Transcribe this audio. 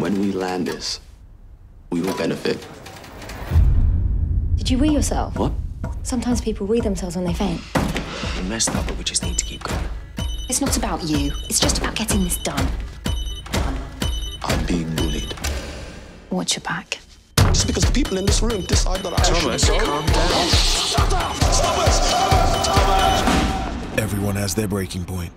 when we land this, we will benefit. Did you wee yourself? What? Sometimes people wee themselves when they faint. We messed up, but we just need to keep going. It's not about you. It's just about getting this done. I'm being bullied. Watch your back. Just because the people in this room decide that I Thomas, should go. calm down. Shut up! Stop it! Thomas! Everyone has their breaking point.